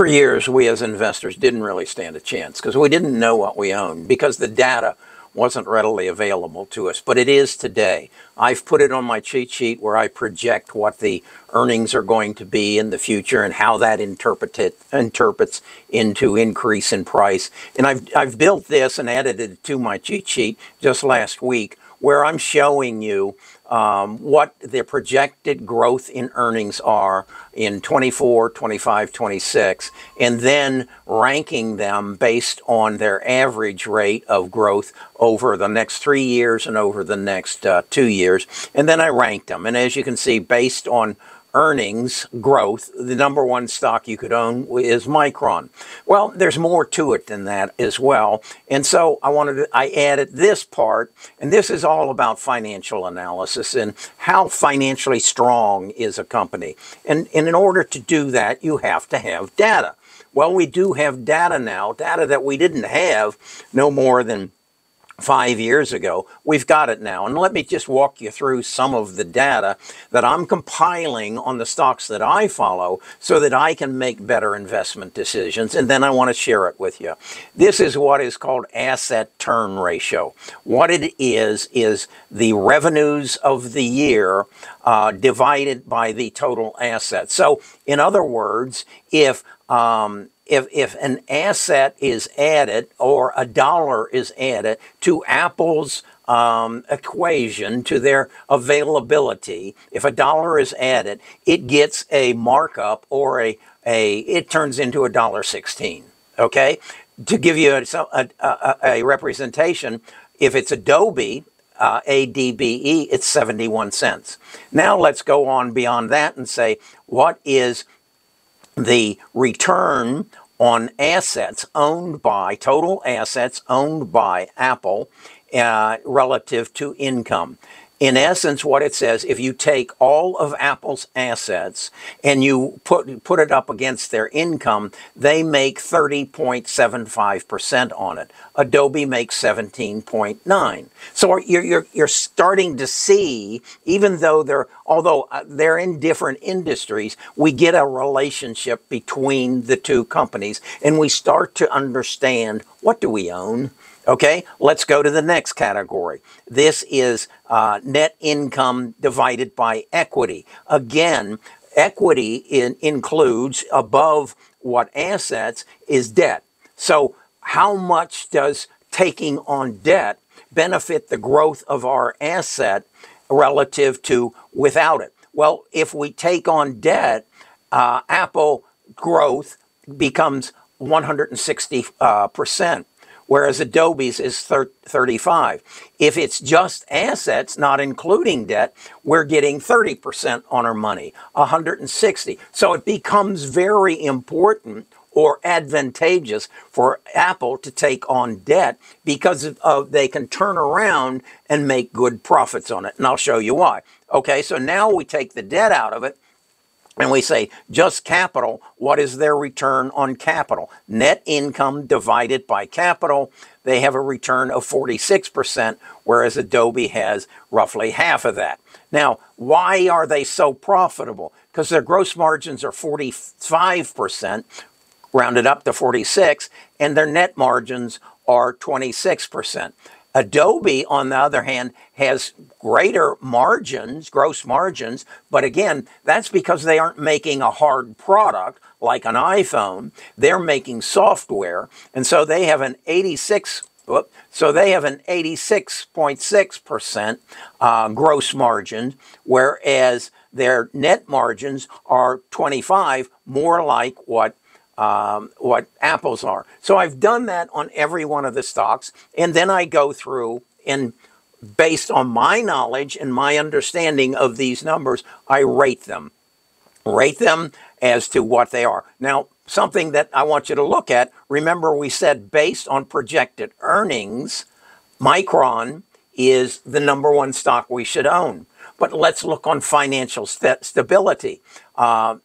For years, we as investors didn't really stand a chance because we didn't know what we owned because the data wasn't readily available to us, but it is today. I've put it on my cheat sheet where I project what the earnings are going to be in the future and how that interpret interprets into increase in price. And I've, I've built this and added it to my cheat sheet just last week where I'm showing you um, what the projected growth in earnings are in 24, 25, 26, and then ranking them based on their average rate of growth over the next three years and over the next uh, two years. And then I ranked them. And as you can see, based on earnings growth, the number one stock you could own is Micron. Well, there's more to it than that as well. And so I wanted to, I added this part, and this is all about financial analysis and how financially strong is a company. And, and in order to do that, you have to have data. Well, we do have data now, data that we didn't have no more than five years ago. We've got it now. And let me just walk you through some of the data that I'm compiling on the stocks that I follow so that I can make better investment decisions. And then I want to share it with you. This is what is called asset turn ratio. What it is, is the revenues of the year uh, divided by the total assets. So, in other words, if um, if, if an asset is added or a dollar is added to Apple's um, equation, to their availability, if a dollar is added, it gets a markup or a, a it turns into a dollar 16. Okay? To give you a, a, a, representation, if it's Adobe, uh, ADBE, it's 71 cents. Now let's go on beyond that and say, what is the return on assets owned by, total assets owned by Apple uh, relative to income in essence, what it says, if you take all of Apple's assets and you put, put it up against their income, they make 30.75% on it. Adobe makes 17.9. So you're, you're, you're starting to see, even though they're, although uh, they're in different industries, we get a relationship between the two companies and we start to understand what do we own? Okay, let's go to the next category. This is uh, net income divided by equity. Again, equity in, includes above what assets is debt. So, how much does taking on debt benefit the growth of our asset relative to without it? Well, if we take on debt, uh, Apple growth becomes 160 uh, percent whereas Adobe's is 35. If it's just assets, not including debt, we're getting 30% on our money, 160. So it becomes very important or advantageous for Apple to take on debt because of, of, they can turn around and make good profits on it. And I'll show you why. Okay, so now we take the debt out of it and we say just capital, what is their return on capital? Net income divided by capital, they have a return of 46%, whereas Adobe has roughly half of that. Now, why are they so profitable? Because their gross margins are 45%, rounded up to 46, and their net margins are 26%. Adobe, on the other hand, has greater margins, gross margins, but again, that's because they aren't making a hard product like an iPhone. They're making software, and so they have an 86 so they have an 86.6% uh, gross margin, whereas their net margins are 25, more like what um, what apples are. So I've done that on every one of the stocks, and then I go through and based on my knowledge and my understanding of these numbers, I rate them. Rate them as to what they are. Now, something that I want you to look at, remember we said based on projected earnings, Micron is the number one stock we should own. But let's look on financial st- stability. Uh,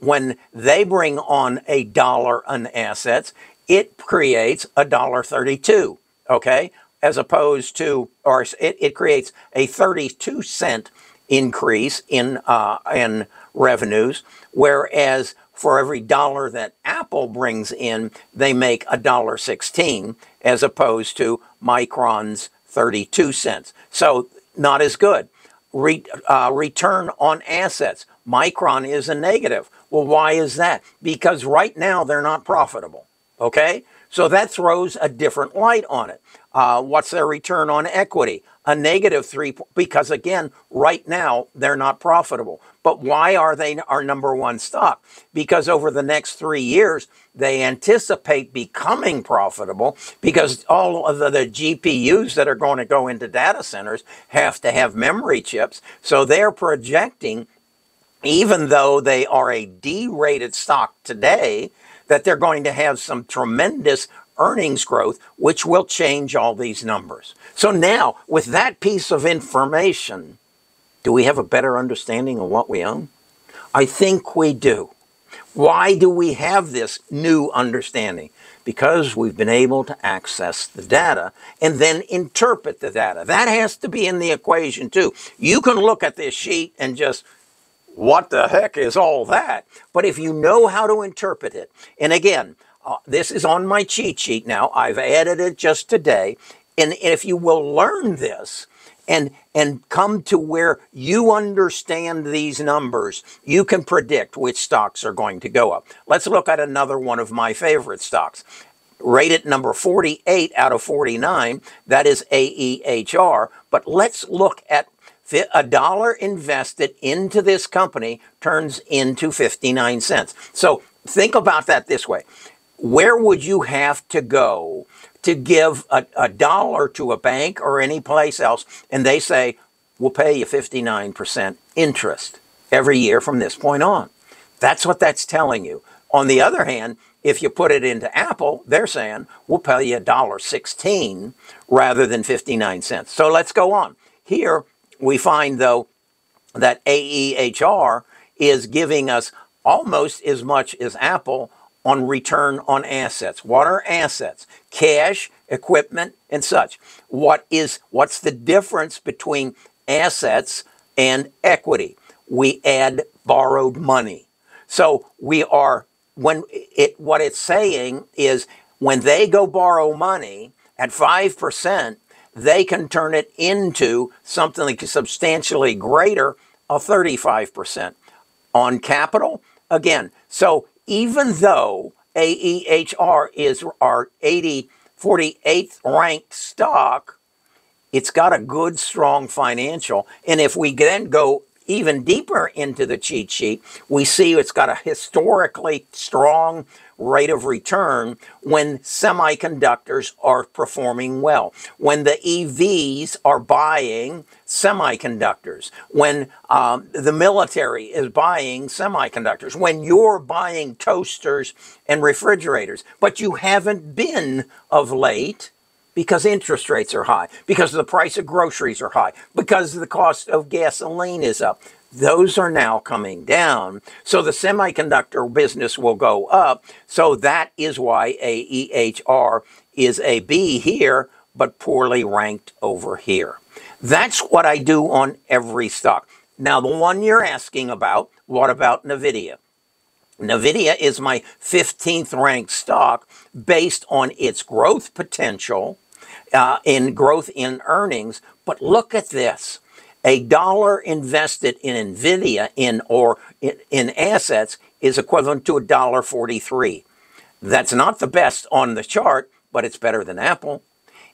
when they bring on a dollar in assets, it creates a dollar 32, okay? As opposed to, or it, it creates a 32 cent increase in, uh, in revenues, whereas for every dollar that Apple brings in, they make a dollar sixteen, as opposed to Micron's thirty-two cents. So not as good. Re, uh, return on assets. Micron is a negative. Well, why is that? Because right now they're not profitable. Okay? So that throws a different light on it. Uh, what's their return on equity? A negative three, because again, right now they're not profitable. But why are they our number one stock? Because over the next three years, they anticipate becoming profitable because all of the, the GPUs that are going to go into data centers have to have memory chips. So they're projecting, even though they are a D rated stock today, that they're going to have some tremendous earnings growth, which will change all these numbers. So now, with that piece of information, do we have a better understanding of what we own? I think we do. Why do we have this new understanding? Because we've been able to access the data and then interpret the data. That has to be in the equation too. You can look at this sheet and just what the heck is all that? But if you know how to interpret it, and again, uh, this is on my cheat sheet now, I've added it just today, and if you will learn this, and and come to where you understand these numbers, you can predict which stocks are going to go up. Let's look at another one of my favorite stocks. Rated number 48 out of 49, that is AEHR. But let's look at a dollar invested into this company turns into 59 cents. So think about that this way. Where would you have to go to give a, a dollar to a bank or any place else and they say, we'll pay you 59% interest every year from this point on? That's what that's telling you. On the other hand, if you put it into Apple, they're saying we'll pay you a dollar sixteen rather than 59 cents. So let's go on. Here, we find, though, that AEHR is giving us almost as much as Apple on return on assets. What are assets? Cash, equipment, and such. What is what's the difference between assets and equity? We add borrowed money. So we are when it what it's saying is when they go borrow money at 5%, they can turn it into something substantially greater of 35% on capital. Again, so even though AEHR is our 80, 48th ranked stock, it's got a good, strong financial. And if we then go even deeper into the cheat sheet, we see it's got a historically strong rate of return when semiconductors are performing well, when the EVs are buying semiconductors, when um, the military is buying semiconductors, when you're buying toasters and refrigerators, but you haven't been of late because interest rates are high, because the price of groceries are high, because the cost of gasoline is up. Those are now coming down. So the semiconductor business will go up. So that is why AEHR is a B here, but poorly ranked over here. That's what I do on every stock. Now, the one you're asking about, what about NVIDIA? NVIDIA is my 15th ranked stock based on its growth potential uh, in growth in earnings. But look at this a dollar invested in Nvidia in or in, in assets is equivalent to a dollar 43. That's not the best on the chart, but it's better than Apple.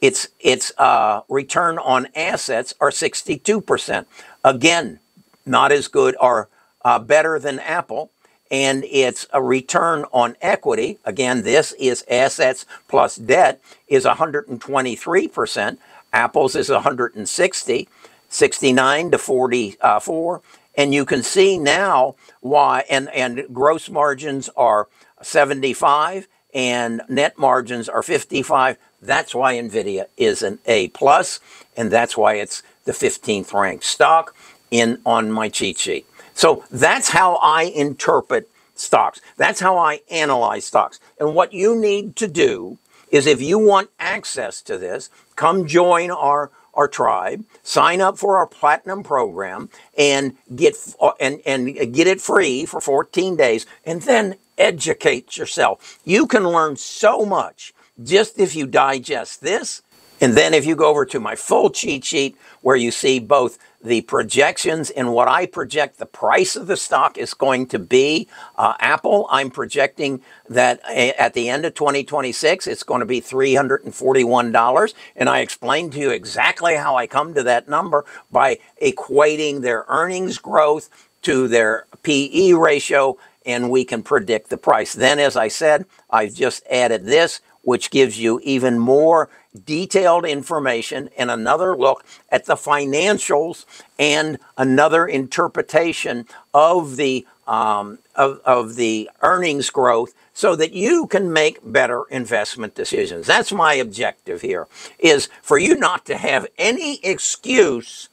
Its its uh, return on assets are 62%. Again, not as good or uh, better than Apple. And its a return on equity, again, this is assets plus debt, is 123%. Apple's is 160. 69 to 44. And you can see now why, and, and gross margins are 75 and net margins are 55. That's why NVIDIA is an A plus, and that's why it's the 15th ranked stock in on my cheat sheet. So that's how I interpret stocks. That's how I analyze stocks. And what you need to do is if you want access to this, come join our our tribe, sign up for our platinum program, and get uh, and and get it free for 14 days, and then educate yourself. You can learn so much just if you digest this. And then if you go over to my full cheat sheet where you see both the projections and what I project the price of the stock is going to be. Uh, Apple, I'm projecting that at the end of 2026, it's going to be $341. And I explained to you exactly how I come to that number by equating their earnings growth to their PE ratio, and we can predict the price. Then, as I said, I've just added this, which gives you even more detailed information and another look at the financials and another interpretation of the um, of, of the earnings growth so that you can make better investment decisions. That's my objective here is for you not to have any excuse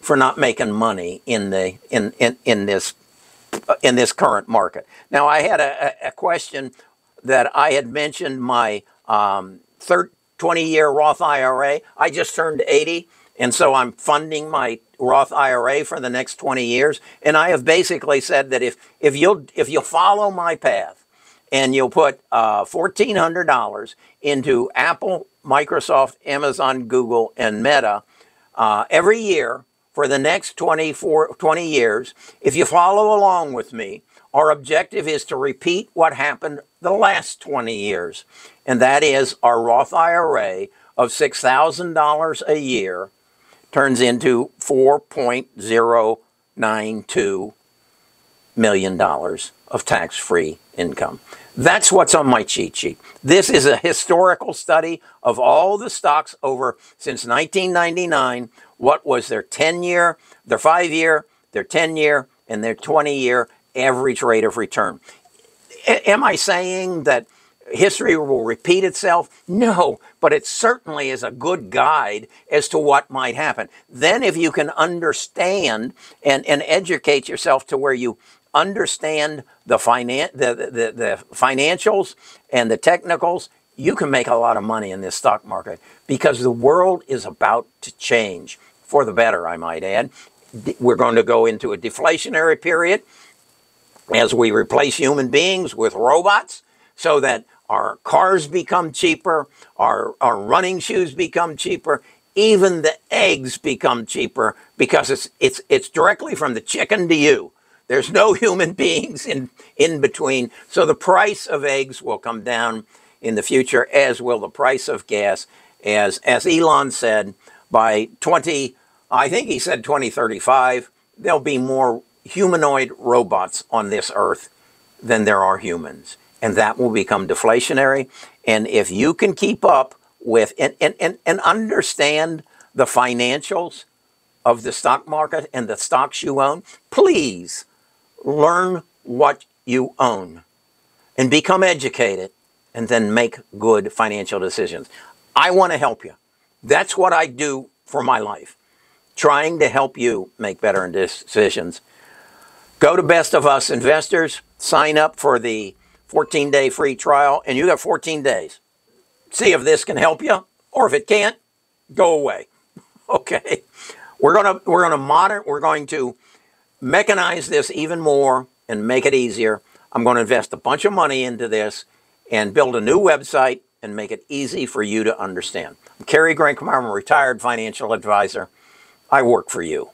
for not making money in the in in, in this in this current market. Now I had a, a question that I had mentioned my um, third 20 year Roth IRA. I just turned 80, and so I'm funding my Roth IRA for the next 20 years. And I have basically said that if, if, you'll, if you'll follow my path and you'll put uh, $1,400 into Apple, Microsoft, Amazon, Google, and Meta uh, every year for the next 24, 20 years, if you follow along with me, our objective is to repeat what happened the last 20 years, and that is our Roth IRA of $6,000 a year turns into $4.092 million of tax free income. That's what's on my cheat sheet. This is a historical study of all the stocks over since 1999. What was their 10 year, their 5 year, their 10 year, and their 20 year average rate of return. A- am I saying that history will repeat itself? No, but it certainly is a good guide as to what might happen. Then, if you can understand and, and educate yourself to where you understand the, finan- the, the, the financials and the technicals, you can make a lot of money in this stock market because the world is about to change for the better, I might add. We're going to go into a deflationary period as we replace human beings with robots so that our cars become cheaper, our, our running shoes become cheaper, even the eggs become cheaper because it's, it's, it's directly from the chicken to you. There's no human beings in, in between. So the price of eggs will come down in the future, as will the price of gas. As, as Elon said, by 20, I think he said 2035, there'll be more humanoid robots on this earth than there are humans. And that will become deflationary. And if you can keep up with and, and, and, and understand the financials of the stock market and the stocks you own, please learn what you own and become educated and then make good financial decisions. I want to help you. That's what I do for my life, trying to help you make better decisions Go to Best of Us Investors, sign up for the 14 day free trial, and you got 14 days. See if this can help you, or if it can't, go away. Okay. We're gonna we're gonna modern we're going to mechanize this even more and make it easier. I'm going to invest a bunch of money into this and build a new website and make it easy for you to understand. I'm Kerry Grinkmeyer. I'm a retired financial advisor. I work for you.